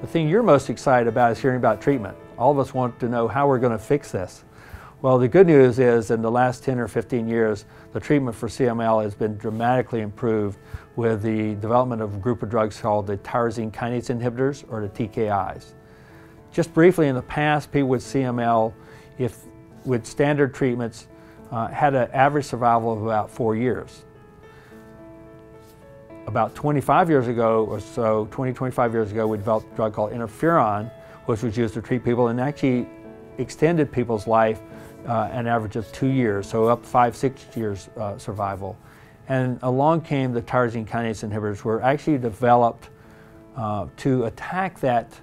The thing you're most excited about is hearing about treatment. All of us want to know how we're going to fix this. Well, the good news is in the last 10 or 15 years, the treatment for CML has been dramatically improved with the development of a group of drugs called the tyrosine kinase inhibitors, or the TKIs. Just briefly, in the past, people with CML, if with standard treatments, uh, had an average survival of about four years about 25 years ago or so, 20, 25 years ago, we developed a drug called interferon, which was used to treat people and actually extended people's life uh, an average of two years, so up five, six years uh, survival. And along came the tyrosine kinase inhibitors, were actually developed uh, to attack that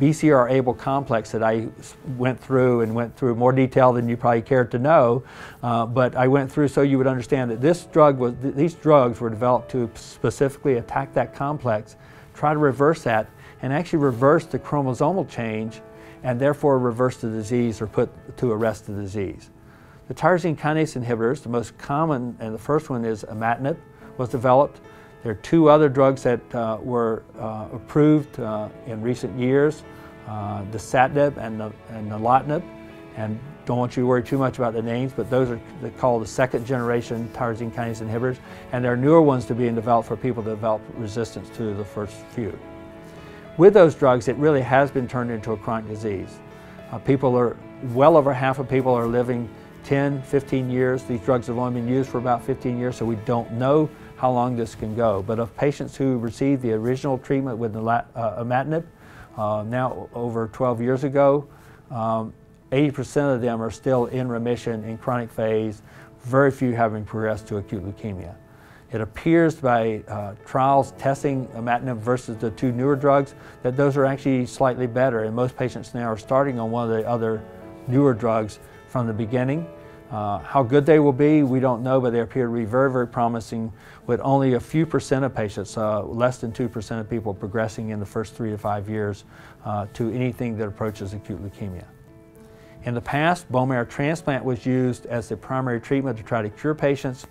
BCR-ABL complex that I went through and went through more detail than you probably cared to know, uh, but I went through so you would understand that this drug was, th these drugs were developed to specifically attack that complex, try to reverse that, and actually reverse the chromosomal change and therefore reverse the disease or put to arrest the disease. The tyrosine kinase inhibitors, the most common and the first one is imatinib, was developed there are two other drugs that uh, were uh, approved uh, in recent years, uh, dasatinib and, and nilotinib. And don't want you to worry too much about the names, but those are called the second generation tyrosine kinase inhibitors. And there are newer ones to be developed for people to develop resistance to the first few. With those drugs, it really has been turned into a chronic disease. Uh, people are, well over half of people are living 10, 15 years. These drugs have only been used for about 15 years, so we don't know how long this can go. But of patients who received the original treatment with uh, imatinib, uh, now over 12 years ago, 80% um, of them are still in remission in chronic phase, very few having progressed to acute leukemia. It appears by uh, trials testing imatinib versus the two newer drugs that those are actually slightly better and most patients now are starting on one of the other newer drugs from the beginning uh, how good they will be, we don't know, but they appear to be very, very promising with only a few percent of patients, uh, less than 2% of people progressing in the first three to five years uh, to anything that approaches acute leukemia. In the past, bone marrow transplant was used as the primary treatment to try to cure patients,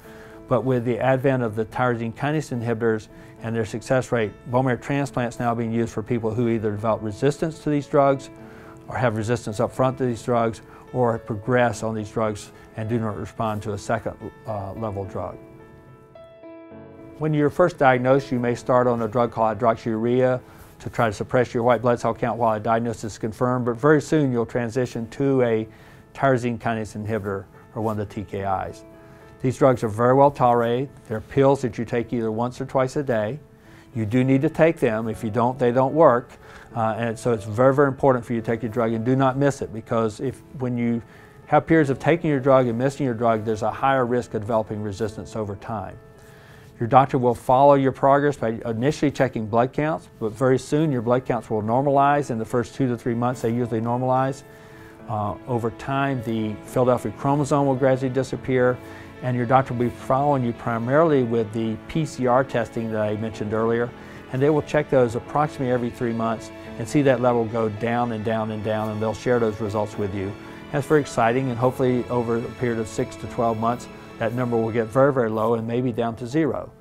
but with the advent of the tyrosine kinase inhibitors and their success rate, bone marrow transplants now being used for people who either develop resistance to these drugs or have resistance up front to these drugs or progress on these drugs and do not respond to a second uh, level drug. When you're first diagnosed, you may start on a drug called hydroxyurea to try to suppress your white blood cell count while a diagnosis is confirmed, but very soon you'll transition to a tyrosine kinase inhibitor or one of the TKIs. These drugs are very well tolerated. They're pills that you take either once or twice a day. You do need to take them. If you don't, they don't work. Uh, and so it's very, very important for you to take your drug and do not miss it because if when you have periods of taking your drug and missing your drug, there's a higher risk of developing resistance over time. Your doctor will follow your progress by initially checking blood counts, but very soon your blood counts will normalize. In the first two to three months, they usually normalize. Uh, over time, the Philadelphia chromosome will gradually disappear, and your doctor will be following you primarily with the PCR testing that I mentioned earlier, and they will check those approximately every three months and see that level go down and down and down, and they'll share those results with you. That's very exciting, and hopefully over a period of six to 12 months, that number will get very, very low and maybe down to zero.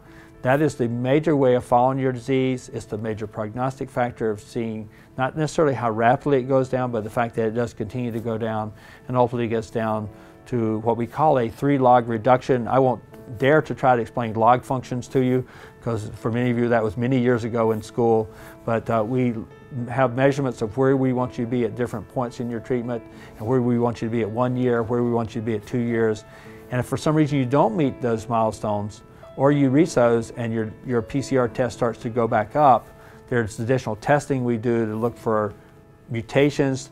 That is the major way of following your disease. It's the major prognostic factor of seeing not necessarily how rapidly it goes down, but the fact that it does continue to go down and ultimately gets down to what we call a three log reduction. I won't dare to try to explain log functions to you because for many of you that was many years ago in school, but uh, we have measurements of where we want you to be at different points in your treatment and where we want you to be at one year, where we want you to be at two years. And if for some reason you don't meet those milestones or you reach those and your, your PCR test starts to go back up, there's additional testing we do to look for mutations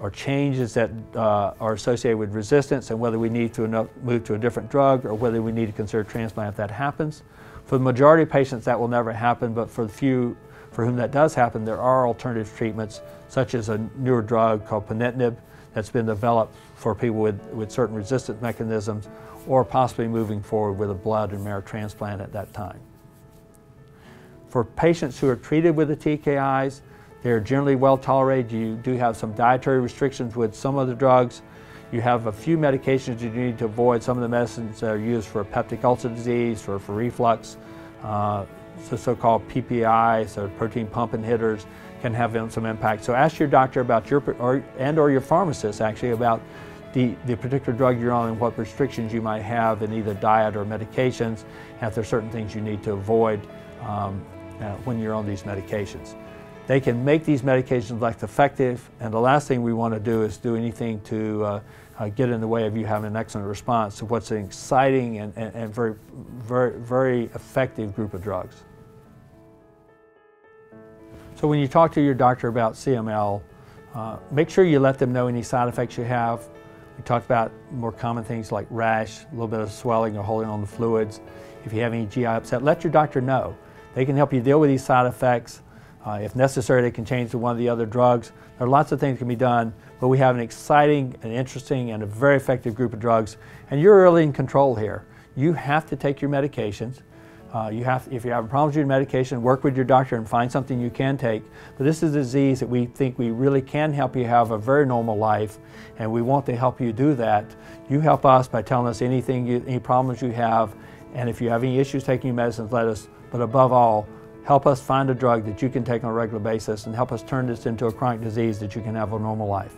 or changes that uh, are associated with resistance and whether we need to move to a different drug or whether we need to consider transplant if that happens. For the majority of patients that will never happen, but for the few for whom that does happen, there are alternative treatments, such as a newer drug called ponatinib that's been developed for people with, with certain resistance mechanisms, or possibly moving forward with a blood and marrow transplant at that time. For patients who are treated with the TKIs, they're generally well tolerated. You do have some dietary restrictions with some of the drugs. You have a few medications that you need to avoid. Some of the medicines that are used for peptic ulcer disease, for, for reflux, Uh, the so-called PPI, so proton pump inhibitors, can have some impact. So ask your doctor about your, or, and or your pharmacist actually about the, the particular drug you're on and what restrictions you might have in either diet or medications, and if there's certain things you need to avoid um, uh, when you're on these medications. They can make these medications less effective, and the last thing we want to do is do anything to uh, uh, get in the way of you having an excellent response to what's an exciting and, and, and very, very, very effective group of drugs. So when you talk to your doctor about CML, uh, make sure you let them know any side effects you have. We talked about more common things like rash, a little bit of swelling or holding on the fluids. If you have any GI upset, let your doctor know. They can help you deal with these side effects. Uh, if necessary, they can change to one of the other drugs. There are lots of things that can be done, but we have an exciting and interesting and a very effective group of drugs, and you're really in control here. You have to take your medications. Uh, you have, if you have problems with your medication, work with your doctor and find something you can take. But this is a disease that we think we really can help you have a very normal life, and we want to help you do that. You help us by telling us anything, you, any problems you have, and if you have any issues taking your medicines, let us. But above all, help us find a drug that you can take on a regular basis and help us turn this into a chronic disease that you can have a normal life.